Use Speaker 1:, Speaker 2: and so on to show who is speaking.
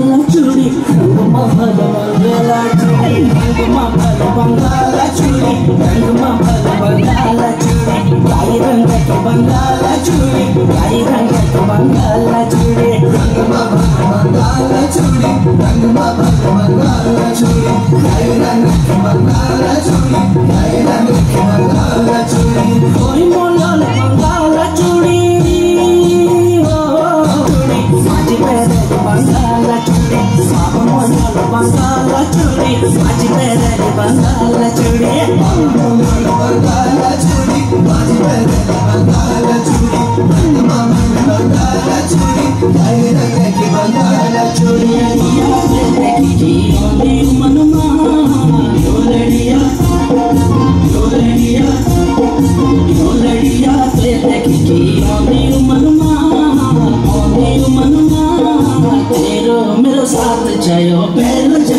Speaker 1: ಚೂಡಿ ನಮ್ಮ ಫಲ ಬಂಗಾಲ ಚೂಡಿ ನಮ್ಮ ಫಲ ಬಂಗಾಲ ಚೂಡಿ ನಮ್ಮ ಫಲ ಬಂಗಾಲ ಚೂಡಿ ತಾಯಿ ರಂಗಕ್ಕೆ ಬಂಗಾಲ ಚೂಡಿ ತಾಯಿ ರಂಗಕ್ಕೆ ಬಂಗಾಲ ಚೂಡಿ
Speaker 2: ನಮ್ಮ ಫಲ ಬಂಗಾಲ ಚೂಡಿ ನಮ್ಮ ಫಲ ಬಂಗಾಲ ಚೂಡಿ ತಾಯಿ ರಂಗಕ್ಕೆ ಬಂಗಾಲ ಚೂಡಿ ತಾಯಿ ರಂಗಕ್ಕೆ
Speaker 1: ಬಂಗಾಲ ಚೂಡಿ ಬಾಜಿ ಬೇರೆ ಬಂಗಾಲ ಚೂಡಿ
Speaker 2: ಬಂಗಾಲ ಚೂಡಿ ಬಾಜಿ ಬೇರೆ ಬಂಗಾಲ ಚೂಡಿ ಬಂಗಾಲ ಚೂಡಿ
Speaker 1: मेरू मनुमा तेरो मेरो साथ चयो पहलो जन्म